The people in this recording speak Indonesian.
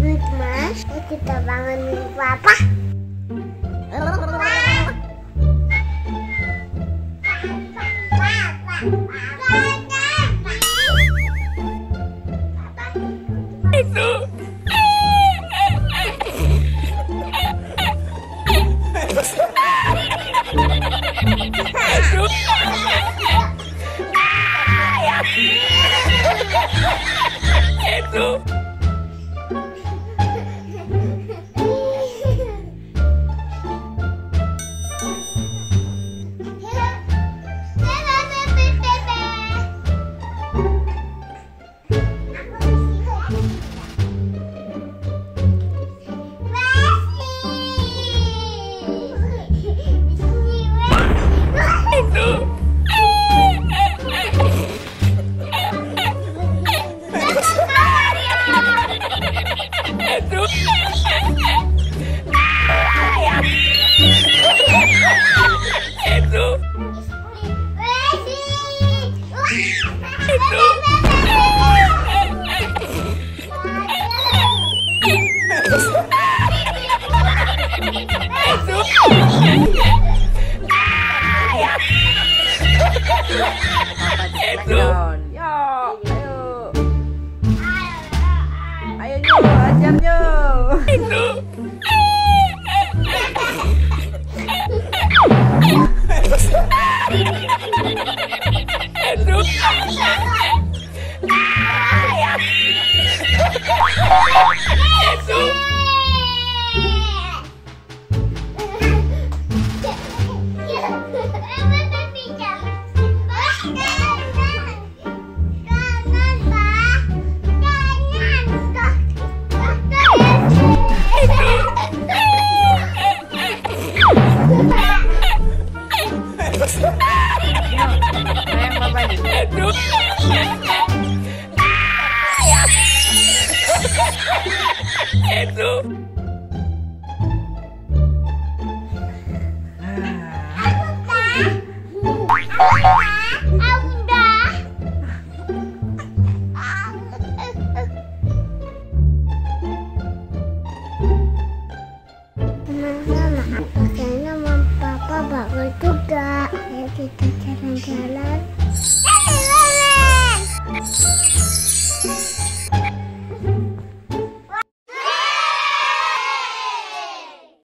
Good mas, kita bangun papa. Down. Yo, ayo. Ayo itu. Kayaknya mama papa juga. Kita jalan-jalan. Jalan-jalan.